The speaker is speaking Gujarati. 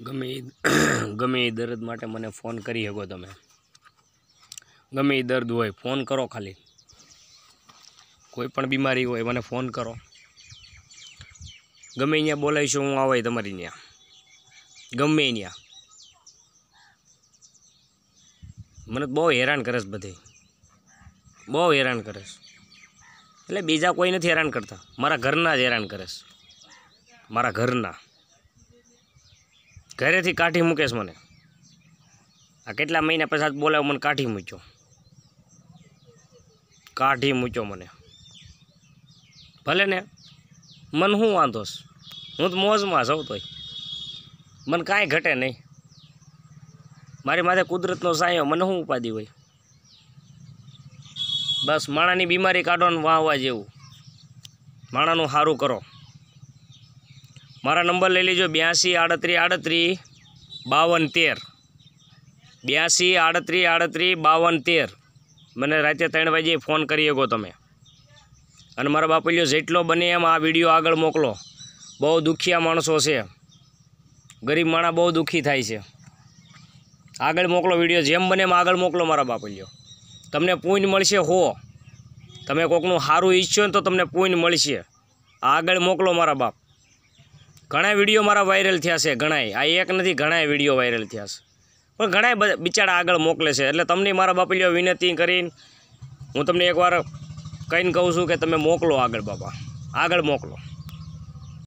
ગમે ગમે એ દર્દ માટે મને ફોન કરી શકો તમે. ગમે એ દર્દ હોય, ફોન કરો ખાલી. કોઈ પણ બીમારી હોય, મને ફોન કરો. ગમે અહીંયા બોલાવીશું હું આવે તમારી ત્યાં ગમે ત્યાં મને બહુ હેરાન કરે છે બધી. બહુ હેરાન કરે છે એટલે બીજા કોઈ નથી હેરાન કરતા. મારા ઘરના જ હેરાન કરે મારા ઘરના. ઘરેથી કાઢી મૂકેશ મને. આ કેટલા મહિના પછી આજ બોલાવ, મને કાઢી મૂક્યો કાઢી મૂક્યો મને. ભલે ને મને શું વાંધો હું તો મોજમાં સૌ તોય. મને કાંઈ ઘટે નહીં. મારી માથે કુદરતનો સાયો, મને શું ઉપાધિ હોય? બસ, માણાની બીમારી કાઢો ને વાહવા જેવું. માણાનું સારું કરો. મારા નંબર લઈ લેજો, બ્યાસી આડત્રીસ આડત્રીસ બાવન તેર. બ્યાસી આડત્રીસ આડત્રીસ બાવન તેર. મને રાતે ત્રણ વાગે ફોન કરી શકો તમે. અને મારા બાપલીઓ જેટલો બને એમ આ વીડિયો આગળ મોકલો. બહુ દુખિયા માણસો છે. ગરીબ માણસ બહુ દુઃખી થાય છે. આગળ મોકલો વીડિયો, જેમ બને એમ આગળ મોકલો મારા બાપલીઓ તમને પૂન મળશે, હો. તમે કોકનું સારું ઈચ્છો ને તો તમને પૂન મળશે. આગળ મોકલો મારા બાપ. ઘણા વીડિયો મારા વાયરલ થયા છે, ઘણાય. આ એક નથી, ઘણાય વીડિયો વાયરલ થયા છે. પણ ઘણાય બિચારા આગળ મોકલે છે. એટલે તમને મારા બાપલીઓ વિનંતી કરીને હું તમને એકવાર કહીને કહું છું કે તમે મોકલો આગળ બાપા. આગળ મોકલો.